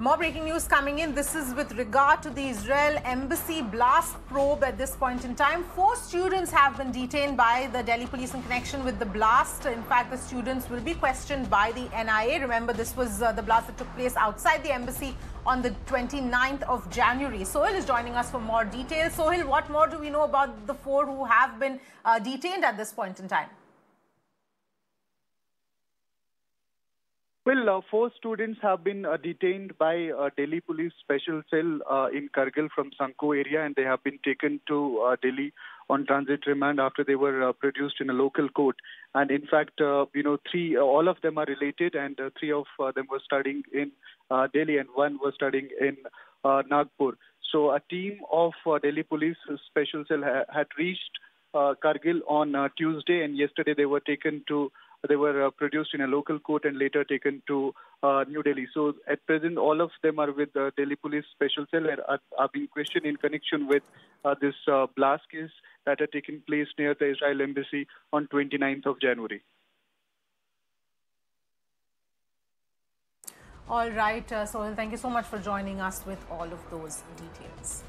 More breaking news coming in. This is with regard to the Israel Embassy blast probe at this point in time. Four students have been detained by the Delhi police in connection with the blast. In fact, the students will be questioned by the NIA. Remember, this was uh, the blast that took place outside the embassy on the 29th of January. Sohail is joining us for more details. Sohail, what more do we know about the four who have been uh, detained at this point in time? Well, uh, four students have been uh, detained by uh, Delhi Police Special Cell uh, in Kargil from Sanko area, and they have been taken to uh, Delhi on transit remand after they were uh, produced in a local court. And in fact, you know, three, all of them are related, and three of them were studying in Delhi, and one was studying in Nagpur. So a team of Delhi Police Special Cell ha- had reached Kargil on Tuesday, and yesterday they were taken to they were uh, produced in a local court and later taken to uh, New Delhi. So at present, all of them are with the Delhi Police Special Cell and are, are being questioned in connection with uh, this uh, blast case that had taken place near the Israel Embassy on 29th of January. All right, uh, thank you so much for joining us with all of those details.